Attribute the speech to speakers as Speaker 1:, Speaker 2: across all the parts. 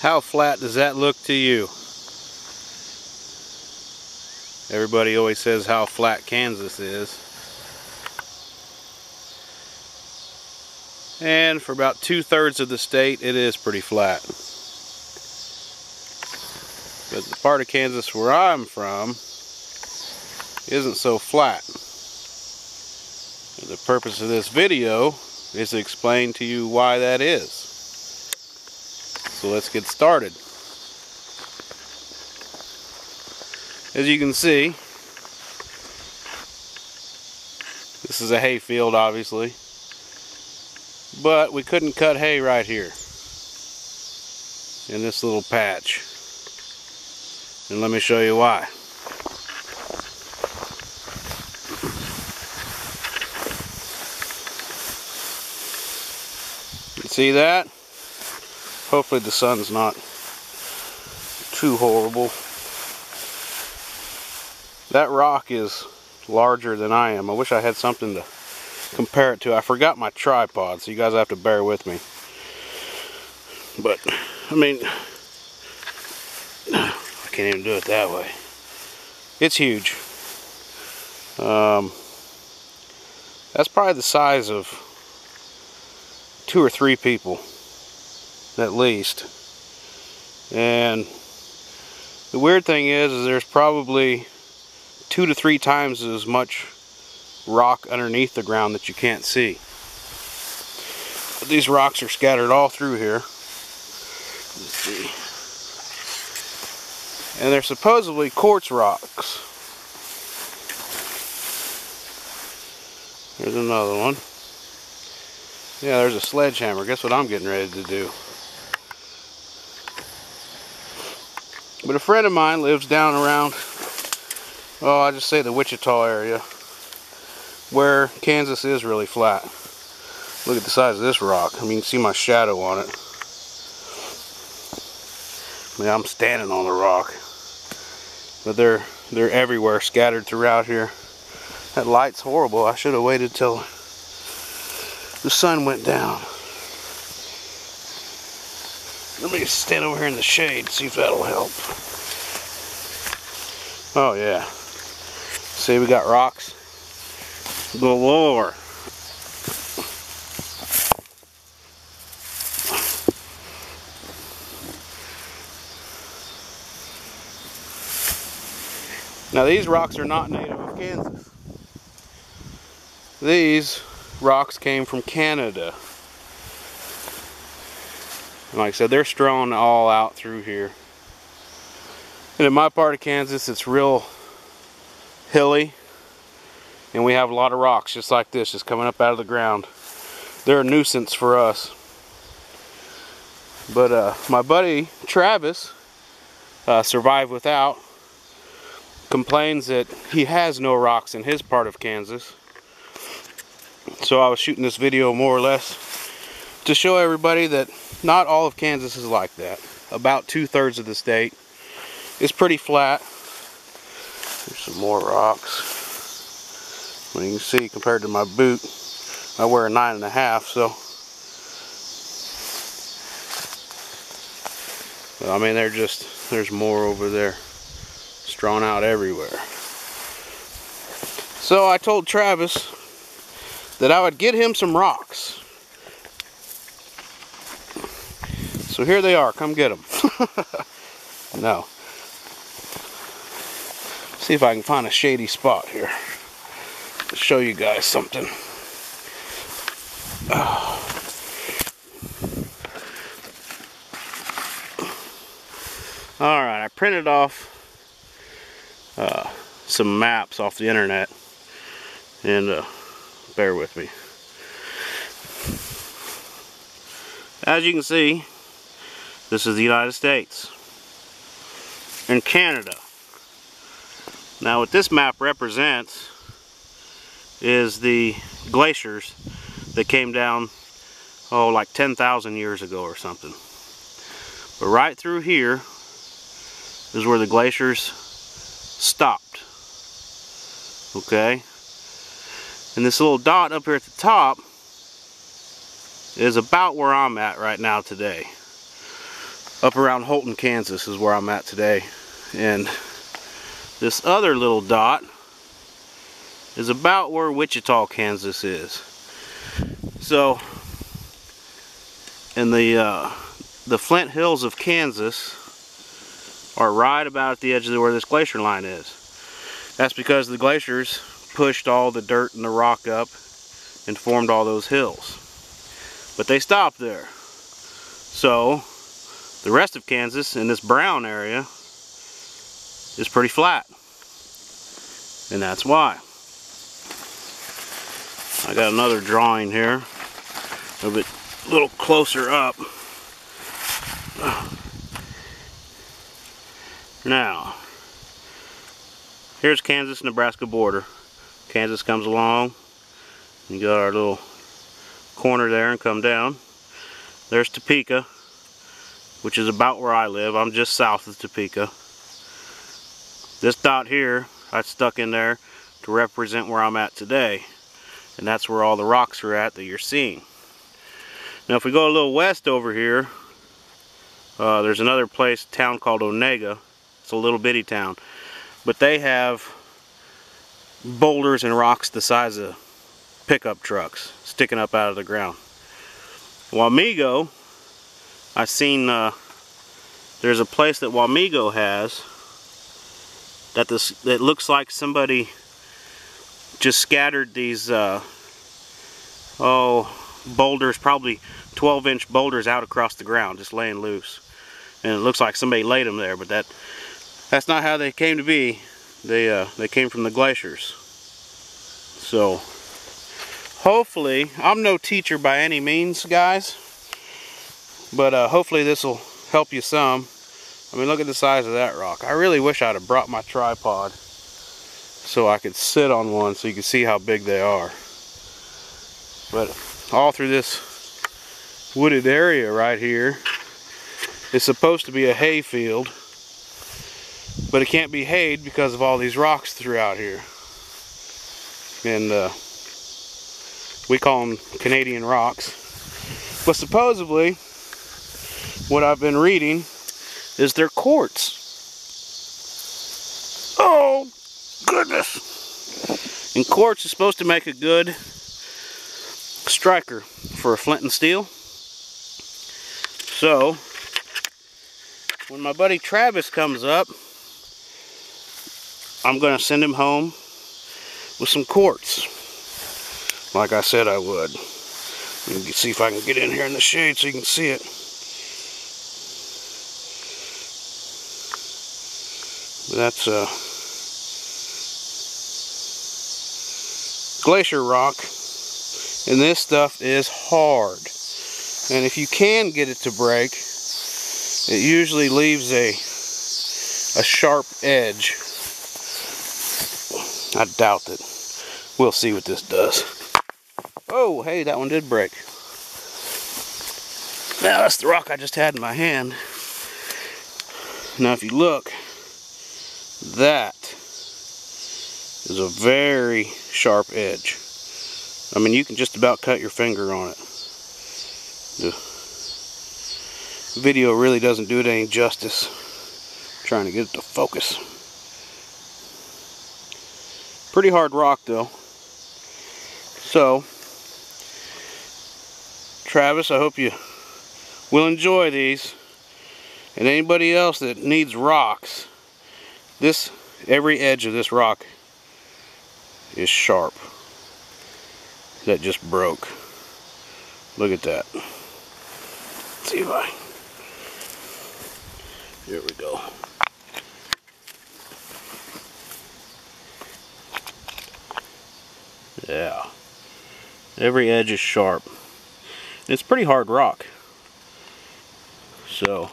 Speaker 1: How flat does that look to you? Everybody always says how flat Kansas is. And for about two-thirds of the state, it is pretty flat. But the part of Kansas where I'm from isn't so flat. The purpose of this video is to explain to you why that is. So let's get started. As you can see, this is a hay field obviously, but we couldn't cut hay right here in this little patch. And let me show you why. See that? Hopefully the sun's not too horrible. That rock is larger than I am. I wish I had something to compare it to. I forgot my tripod, so you guys have to bear with me. But, I mean, I can't even do it that way. It's huge. Um, that's probably the size of two or three people, at least. And the weird thing is, is there's probably two to three times as much rock underneath the ground that you can't see. But these rocks are scattered all through here. Let's see. And they're supposedly quartz rocks. There's another one. Yeah, there's a sledgehammer. Guess what I'm getting ready to do? But a friend of mine lives down around oh, I just say the Wichita area, where Kansas is really flat. Look at the size of this rock. I mean, you can see my shadow on it. I mean, I'm standing on the rock. But they're they're everywhere, scattered throughout here. That light's horrible. I should have waited till the sun went down. Let me stand over here in the shade, see if that'll help. Oh yeah. See, we got rocks galore. Now these rocks are not native of Kansas. These rocks came from Canada. And like I said, they're strewn all out through here. And in my part of Kansas, it's real hilly. And we have a lot of rocks just like this just coming up out of the ground. They're a nuisance for us. But uh, my buddy Travis uh, survived without complains that he has no rocks in his part of Kansas. So I was shooting this video more or less to show everybody that not all of Kansas is like that about two-thirds of the state is pretty flat there's some more rocks. Well, you can see compared to my boot, I wear a nine and a half, so. I mean, they're just, there's more over there, strewn out everywhere. So I told Travis that I would get him some rocks. So here they are, come get them. no. See if I can find a shady spot here to show you guys something. Oh. Alright, I printed off uh, some maps off the internet and uh, bear with me. As you can see, this is the United States and Canada. Now what this map represents is the glaciers that came down, oh, like 10,000 years ago or something. But right through here is where the glaciers stopped. Okay? And this little dot up here at the top is about where I'm at right now today. Up around Holton, Kansas is where I'm at today. And this other little dot is about where Wichita, Kansas is. So, in the uh, the Flint Hills of Kansas are right about at the edge of where this glacier line is. That's because the glaciers pushed all the dirt and the rock up and formed all those hills. But they stopped there. So the rest of Kansas in this brown area is pretty flat. And that's why. I got another drawing here. A little bit a little closer up. Now, here's Kansas-Nebraska border. Kansas comes along. You got our little corner there and come down. There's Topeka, which is about where I live. I'm just south of Topeka. This dot here, I stuck in there to represent where I'm at today. And that's where all the rocks are at that you're seeing. Now if we go a little west over here, uh, there's another place, town called Onaga. It's a little bitty town. But they have boulders and rocks the size of pickup trucks sticking up out of the ground. Wamego, I've seen uh, there's a place that Wamego has that this that looks like somebody just scattered these uh, oh boulders probably 12 inch boulders out across the ground just laying loose. And it looks like somebody laid them there but that that's not how they came to be. They uh, they came from the glaciers. So hopefully I'm no teacher by any means guys but uh, hopefully this will help you some. I mean look at the size of that rock. I really wish I'd have brought my tripod so I could sit on one so you can see how big they are. But all through this wooded area right here is supposed to be a hay field but it can't be hayed because of all these rocks throughout here. And uh, we call them Canadian rocks. But supposedly what I've been reading is they're quartz oh goodness and quartz is supposed to make a good striker for a flint and steel. So, when my buddy Travis comes up, I'm going to send him home with some quartz. Like I said I would. See if I can get in here in the shade so you can see it. That's a glacier rock and this stuff is hard. And if you can get it to break, it usually leaves a, a sharp edge. I doubt that. We'll see what this does. Oh, hey, that one did break. Now, that's the rock I just had in my hand. Now, if you look, that is a very sharp edge. I mean, you can just about cut your finger on it. The video really doesn't do it any justice. I'm trying to get it to focus. Pretty hard rock though. So, Travis, I hope you will enjoy these. And anybody else that needs rocks, this, every edge of this rock is sharp that just broke. Look at that. Let's see if I... Here we go. Yeah. Every edge is sharp. It's pretty hard rock. So,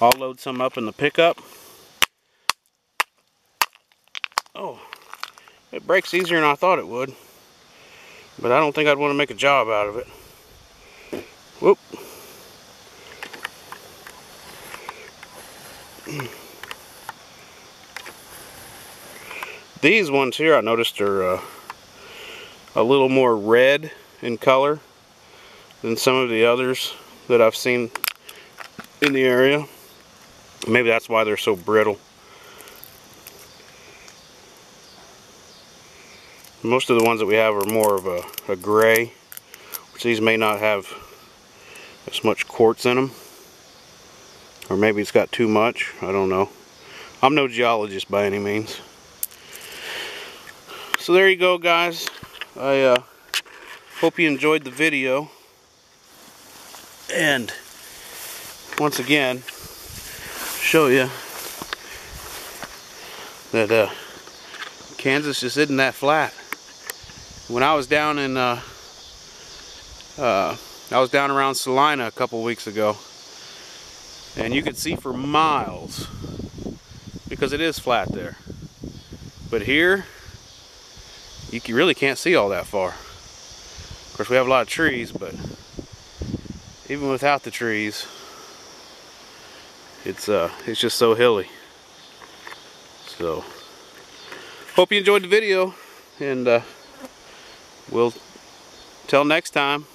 Speaker 1: I'll load some up in the pickup. Oh, it breaks easier than I thought it would. But I don't think I'd want to make a job out of it. Whoop. These ones here I noticed are uh, a little more red in color than some of the others that I've seen in the area. Maybe that's why they're so brittle. Most of the ones that we have are more of a, a gray, which these may not have as much quartz in them. Or maybe it's got too much, I don't know. I'm no geologist by any means. So there you go guys. I uh, hope you enjoyed the video. And once again, show you that uh, Kansas just isn't that flat. When I was down in, uh, uh, I was down around Salina a couple weeks ago, and you could see for miles because it is flat there. But here, you really can't see all that far. Of course, we have a lot of trees, but even without the trees, it's uh, it's just so hilly. So, hope you enjoyed the video, and uh, we'll till next time.